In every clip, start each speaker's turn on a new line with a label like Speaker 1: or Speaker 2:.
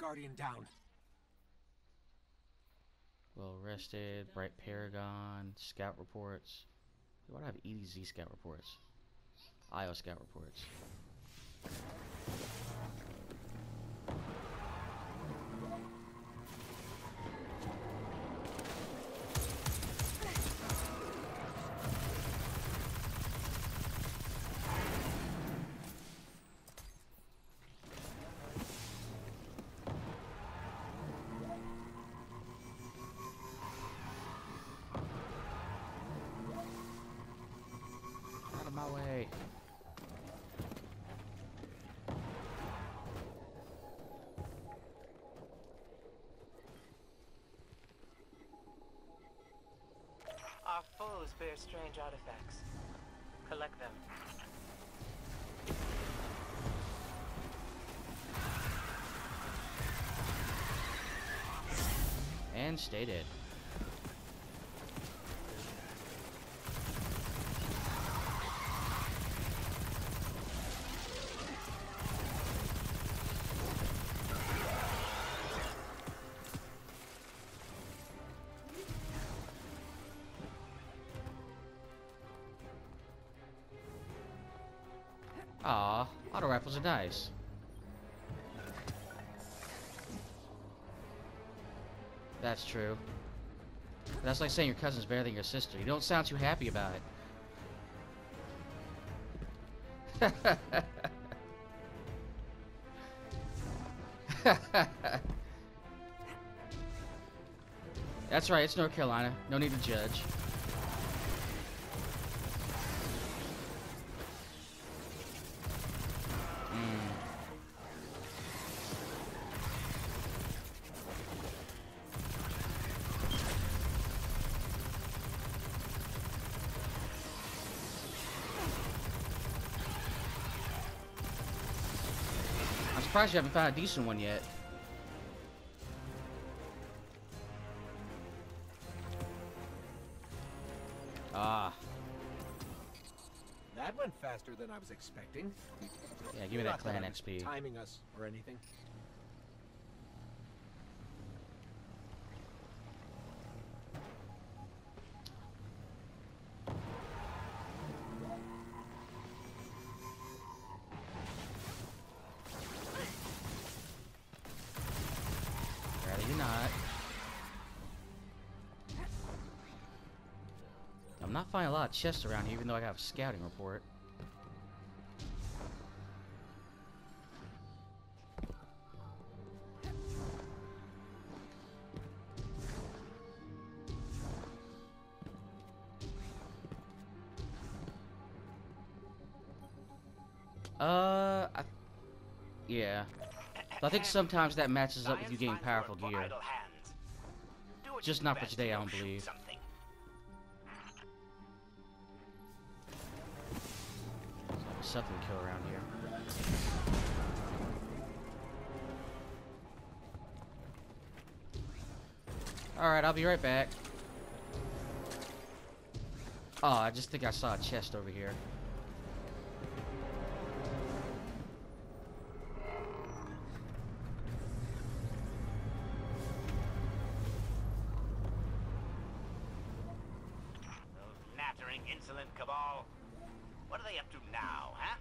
Speaker 1: Guardian down.
Speaker 2: Well rested, Bright Paragon, Scout reports. Why do I have EDZ Scout reports? Io Scout reports.
Speaker 3: Bear strange artifacts. Collect them.
Speaker 2: And stay dead. Auto rifles are nice. That's true. That's like saying your cousin's better than your sister. You don't sound too happy about it. That's right, it's North Carolina. No need to judge. Surprised you haven't found a decent one yet. Ah,
Speaker 1: That went faster than I was expecting.
Speaker 2: yeah, give me that clan XP.
Speaker 1: Timing us or anything.
Speaker 2: I'm a lot of chests around here, even though I have a scouting report. Uh, I, yeah. I think sometimes that matches up with you getting powerful
Speaker 3: finds work for
Speaker 2: gear.
Speaker 3: idle hands. Do what
Speaker 2: Just not for today, I don't believe.
Speaker 3: Something.
Speaker 2: To kill around here. Alright, I'll be right back. Oh, I just think I saw a chest over here.
Speaker 3: Those nattering, insolent cabal. What are they up to now, huh?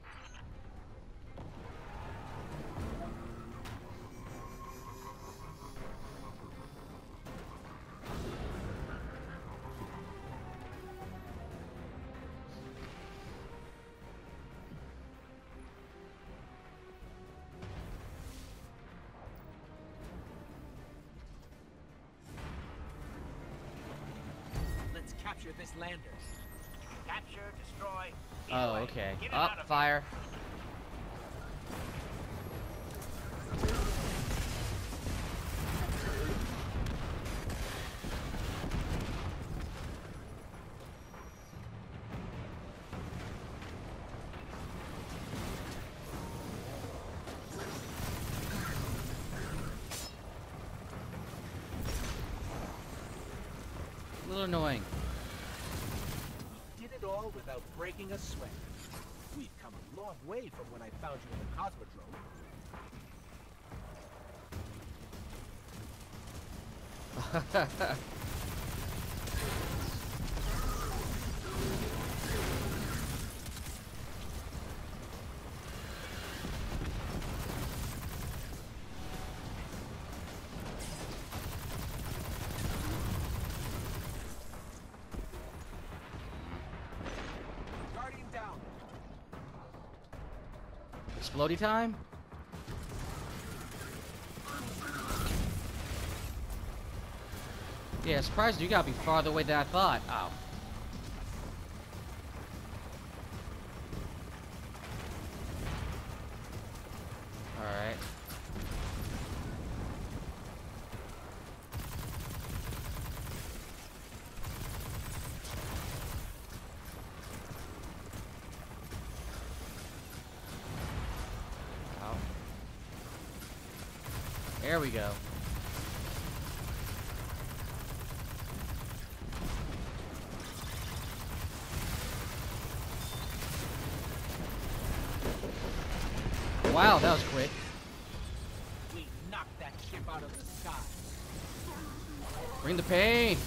Speaker 1: Let's capture this lander.
Speaker 3: Capture, destroy.
Speaker 2: Oh, okay.
Speaker 3: get it oh, out
Speaker 2: Up,
Speaker 3: of
Speaker 2: fire. A little annoying
Speaker 1: all without breaking a sweat. We've come a long way from when I found you in the Cosmodrome. Ha ha ha.
Speaker 2: Explodey time? Yeah, surprised you gotta be farther away than I thought. Oh. Alright. Ow. There we go. Wow, that was quick.
Speaker 1: We knocked that ship out of the sky.
Speaker 2: Bring the pain.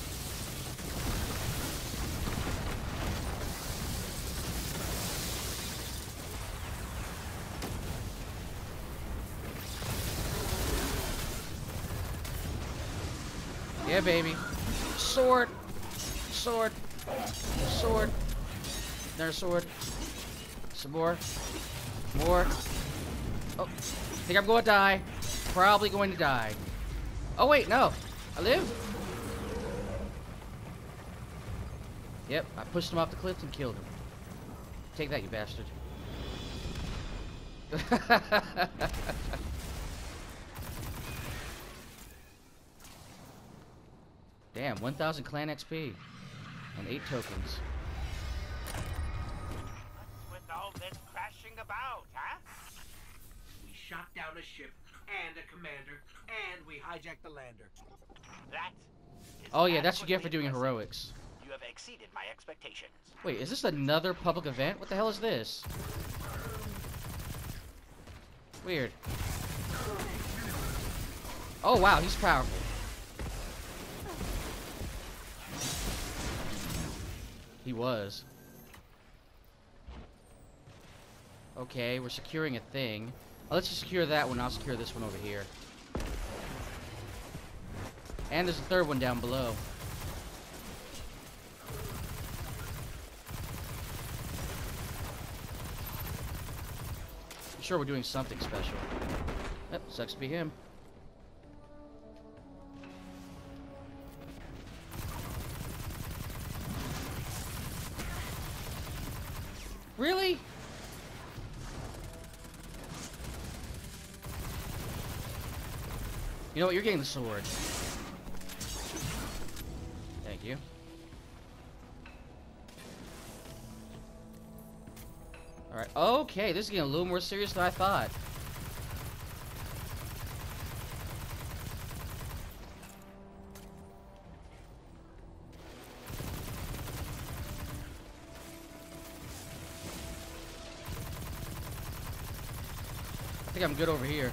Speaker 2: Yeah, baby. Sword. Sword. Sword. Another sword. Some more. More. Oh, think I'm going to die. Probably going to die. Oh wait, no. I live? Yep, I pushed him off the cliff and killed him. Take that, you bastard. Damn, 1,000 clan XP. And 8 tokens.
Speaker 3: What's with all this crashing about, huh?
Speaker 1: We shot down a ship and a commander, and we hijacked the lander.
Speaker 3: That is
Speaker 2: Oh yeah, that's what you get for doing heroics.
Speaker 3: You have exceeded my expectations.
Speaker 2: Wait, is this another public event? What the hell is this? Weird. Oh wow, he's powerful. He was. Okay, we're securing a thing. Oh, let's just secure that one. I'll secure this one over here. And there's a third one down below. I'm sure we're doing something special. Yep, sucks to be him. Really? You know what? You're getting the sword. Thank you. Alright, okay, this is getting a little more serious than I thought. Think I'm good over here.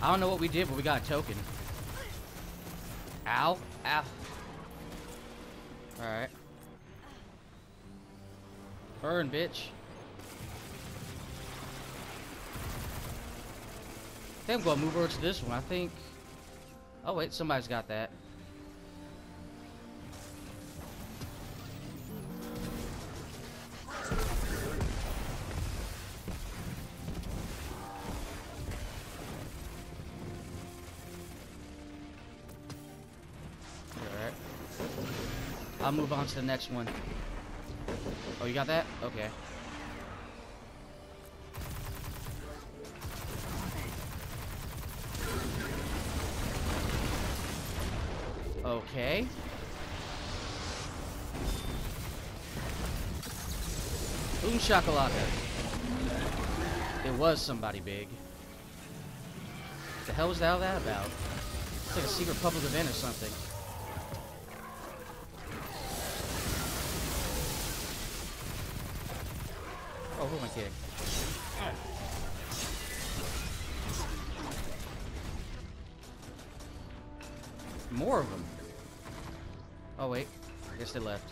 Speaker 2: I don't know what we did, but we got a token. Ow. Ow. Alright. Burn, bitch. I think I'm gonna move over to this one. I think. Oh wait, somebody's got that. Move on to the next one. Oh, you got that? Okay. Okay. Boom shakalaka. It was somebody big. What the hell was all that about? It's like a secret public event or something. Oh, my am More of them. Oh, wait. I guess they left.